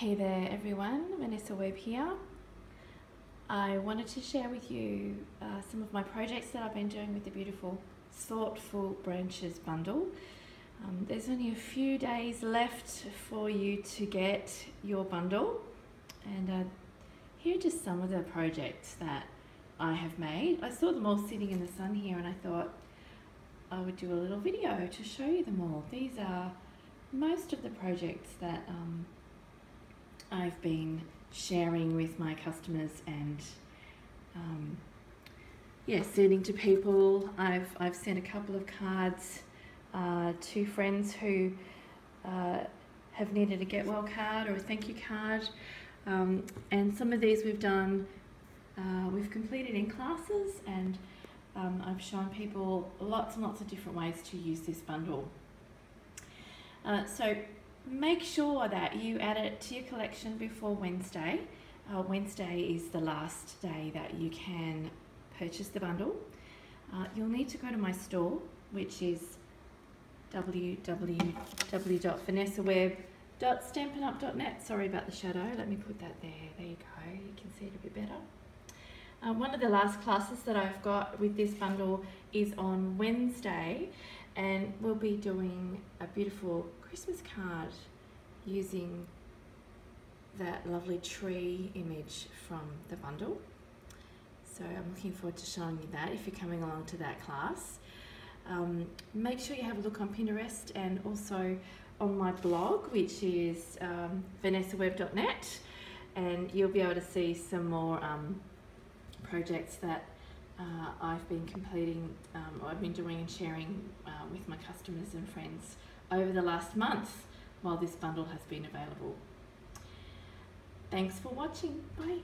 Hey there everyone, Vanessa Webb here. I wanted to share with you uh, some of my projects that I've been doing with the beautiful Thoughtful Branches bundle. Um, there's only a few days left for you to get your bundle and uh, here are just some of the projects that I have made. I saw them all sitting in the sun here and I thought I would do a little video to show you them all. These are most of the projects that um, I've been sharing with my customers and um, yeah, sending to people. I've, I've sent a couple of cards uh, to friends who uh, have needed a get well card or a thank you card. Um, and some of these we've done, uh, we've completed in classes and um, I've shown people lots and lots of different ways to use this bundle. Uh, so make sure that you add it to your collection before Wednesday. Uh, Wednesday is the last day that you can purchase the bundle. Uh, you'll need to go to my store, which is www.vanessawebb.stampinup.net. Sorry about the shadow, let me put that there. There you go, you can see it a bit better. Uh, one of the last classes that I've got with this bundle is on Wednesday and we'll be doing a beautiful Christmas card using that lovely tree image from the bundle. So I'm looking forward to showing you that if you're coming along to that class. Um, make sure you have a look on Pinterest and also on my blog, which is um, vanessawebb.net, and you'll be able to see some more um, projects that uh, I've been completing, um, I've been doing and sharing uh, with my customers and friends over the last month while this bundle has been available. Thanks for watching. Bye.